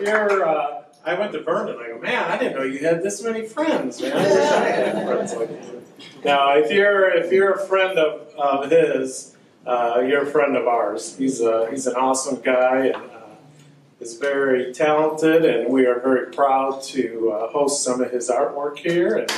you're, uh, I went to Vernon, I go, man, I didn't know you had this many friends, man. I wish I had friends like you. Now, if you're, if you're a friend of, of his, uh, you're a friend of ours. He's a, he's an awesome guy and uh, is very talented, and we are very proud to uh, host some of his artwork here. And,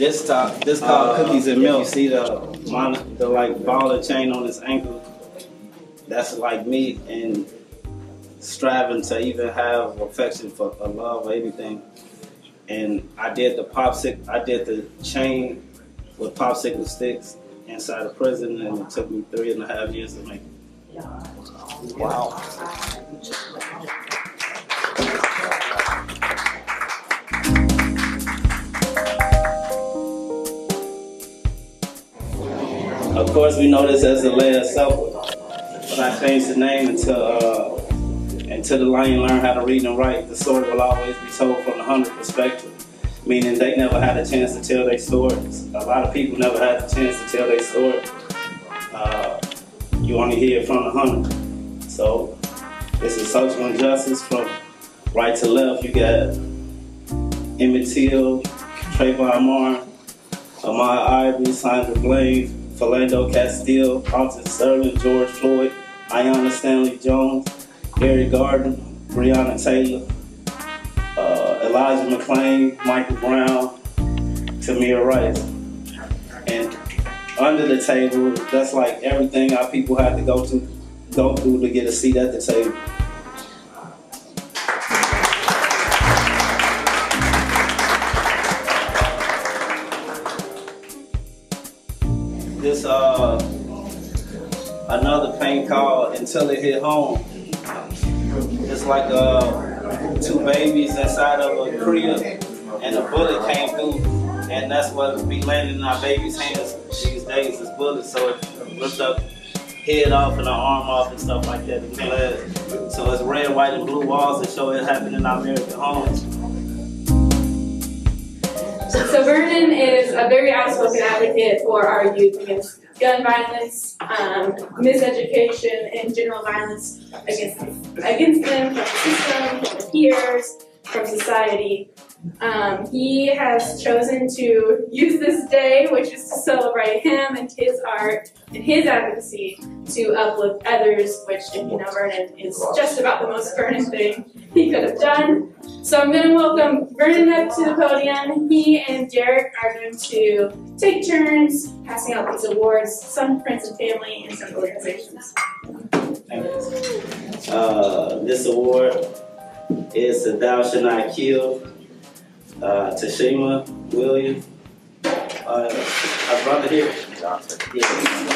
This stop, this uh, called cookies and milk. You see the mon- the like baller chain on his ankle. That's like me and striving to even have affection for a love or anything. And I did the popsicle. I did the chain with popsicle sticks inside the prison, and it took me three and a half years to make. Wow. Of course, we know this as the Last Supper, but I changed the name until uh, until the lion learned how to read and write. The story will always be told from the hunter perspective, meaning they never had a chance to tell their stories. A lot of people never had a chance to tell their story. Uh, you only hear it from the hunter. So this is social injustice from right to left. You got Emmett Till, Trayvon Martin, Ahmaud Arbery, Sandra Bland, Philando Castile, Alton Sterling, George Floyd, Aiyana Stanley Jones, Gary Gardner, Breonna Taylor, uh, Elijah McClain, Michael Brown, Tamir Rice. And under the table, that's like everything our people had to go to go through to get a seat at the table. Another paint called Until It Hit Home. It's like uh two babies inside of a crib and a bullet came through and that's what be landing in our baby's hands these days is bullets. So it ripped up head off and our arm off and stuff like that blood. So it's red, white, and blue walls that show it happened in our American homes. So Vernon is a very outspoken advocate for our youth against gun violence, um, miseducation, and general violence against against them from the system, from the peers, from society. Um, he has chosen to use this day, which is to celebrate him and his art and his advocacy, to uplift others, which, if you know Vernon, is just about the most Vernon thing he could have done. So I'm going to welcome Vernon up to the podium. He and Derek are going to take turns passing out these awards, some friends and family and some organizations. Uh, this award is Thou Shall Not Kill, uh, Tashima, William. Uh, rather hear here. Johnson. Yeah.